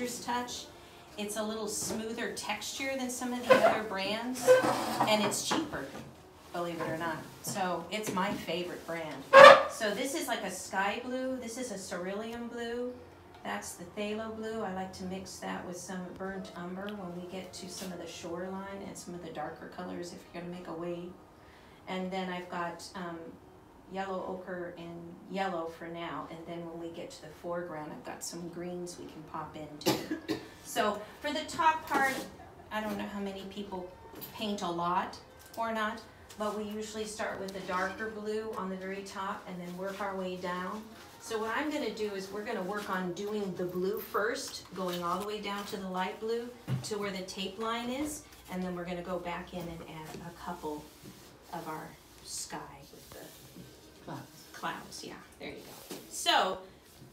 Touch. It's a little smoother texture than some of the other brands, and it's cheaper, believe it or not. So it's my favorite brand. So this is like a sky blue, this is a cerulean blue, that's the phthalo blue. I like to mix that with some burnt umber when we get to some of the shoreline and some of the darker colors if you're gonna make a wave. And then I've got um, yellow ochre and yellow for now. And then when we get to the foreground, I've got some greens we can pop into. so for the top part, I don't know how many people paint a lot or not, but we usually start with a darker blue on the very top and then work our way down. So what I'm gonna do is we're gonna work on doing the blue first, going all the way down to the light blue to where the tape line is, and then we're gonna go back in and add a couple of our sky with the Clouds. clouds, yeah, there you go. So,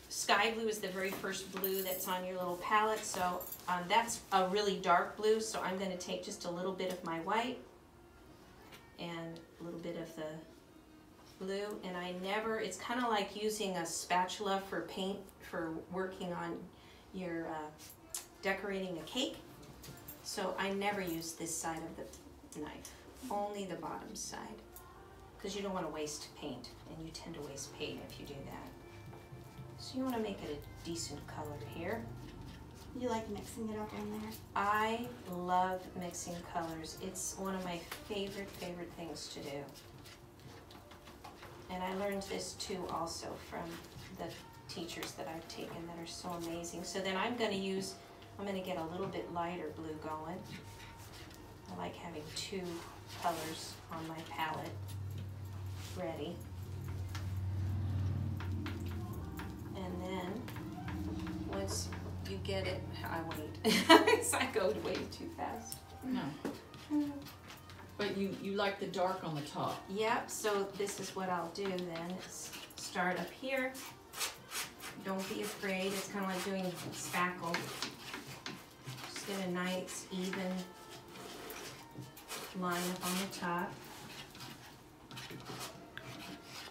sky blue is the very first blue that's on your little palette, so um, that's a really dark blue, so I'm gonna take just a little bit of my white and a little bit of the blue, and I never, it's kind of like using a spatula for paint, for working on your, uh, decorating a cake. So I never use this side of the knife, only the bottom side. Because you don't want to waste paint, and you tend to waste paint if you do that. So you want to make it a decent color here. You like mixing it up in there? I love mixing colors. It's one of my favorite, favorite things to do. And I learned this too also from the teachers that I've taken that are so amazing. So then I'm gonna use, I'm gonna get a little bit lighter blue going. I like having two colors on my palette ready. And then, once you get it, I wait. I go way too fast. No. But you, you like the dark on the top. Yep, so this is what I'll do then, is start up here. Don't be afraid, it's kinda like doing spackle. Just get a nice even line up on the top.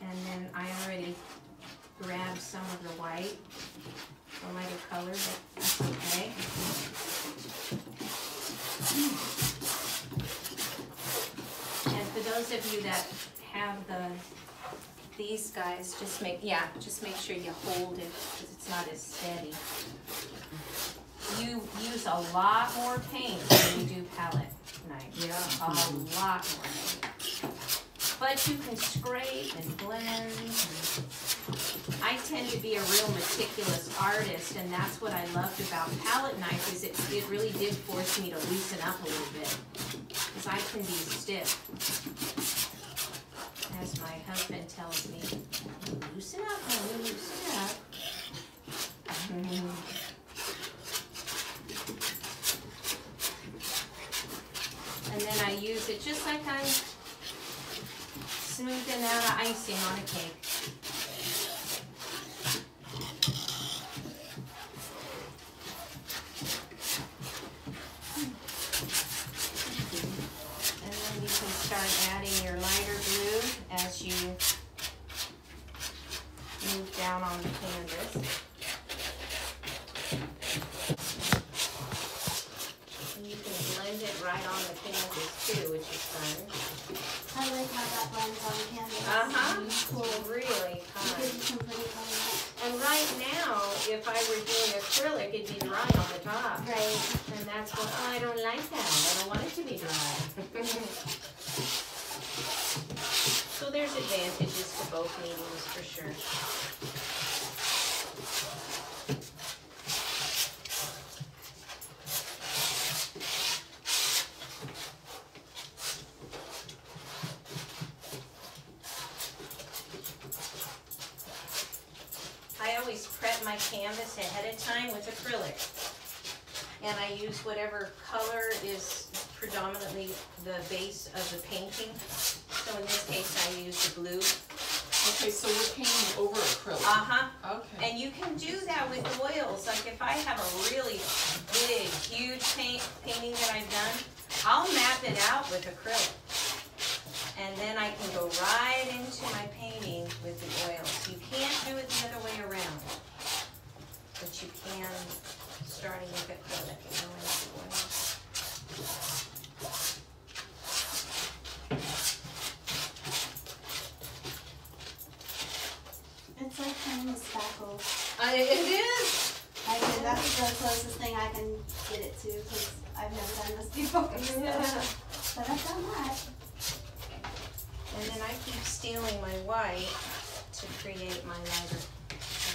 And then I already grabbed some of the white, the lighter color, but that's okay. And for those of you that have the, these guys, just make, yeah, just make sure you hold it, because it's not as steady. You use a lot more paint when you do palette knife. Yeah. A lot more. But you can scrape and blend. I tend to be a real meticulous artist, and that's what I loved about palette knife, is it, it really did force me to loosen up a little bit. Because I can be stiff. As my husband tells me, loosen up, honey, loosen up. And then I use it just like I'm smoothing out the icing on a cake. And then you can start adding your lighter blue as you move down on the canvas. And you can blend it right on the canvas too, which is fun. I like how that blends on canvas. Uh-huh. Cool. Really It fun. gives you some pretty colors. And right now, if I were doing acrylic, it'd be dry on the top. Right. And that's what, oh, I don't like that. I don't want it to be dry. So there's advantages to both mediums for sure. My canvas ahead of time with acrylic. And I use whatever color is predominantly the base of the painting. So in this case, I use the blue. Okay, so we're painting over acrylic. Uh-huh. Okay. And you can do that with oils, like if I have a really big, huge paint, painting that I've done, I'll map it out with acrylic. And then I can go right into my painting with the oils. You can't it the other way around. But you can start starting to get acrylic going as well. It's like playing with spackles. I, it is. I can, that's the closest thing I can get it to because I've never done this before. so- But I've done that. And then I keep stealing my white to create my lighter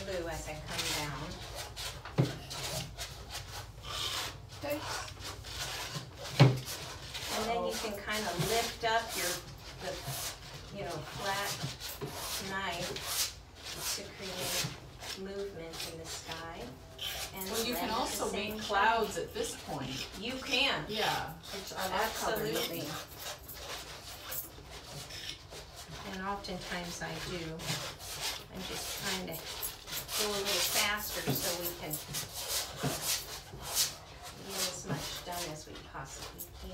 blue as I come down. And then you can kind of lift up your, the, you know, flat knife to create movement in the sky. And Well, you can also same make time. clouds at this point. You can, Yeah, which I like how they're absolutely. And oftentimes I do. I'm just trying to go a little faster so we can get as much done as we possibly can.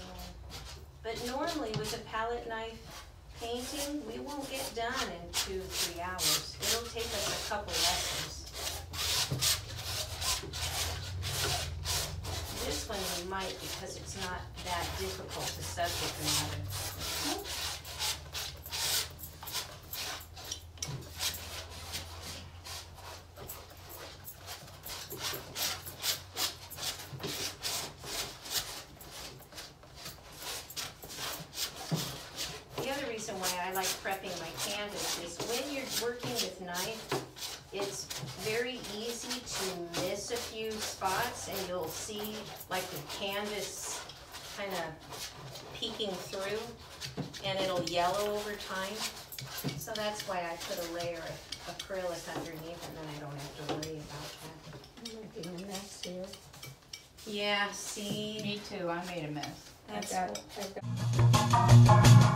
But normally with a palette knife painting, we won't get done in two, three hours. It'll take us a couple lessons. This one we might because it's not that difficult a subject matter. The other reason why I like prepping my canvas is when you're working with knife, it's very easy to miss a few spots and you'll see like the canvas kind of peeking through and it'll yellow over time. So that's why I put a layer of acrylic underneath and then I don't have to worry about that. I'm making a mess here. Yeah, see, Me too, I made a mess. that's I've got, I've got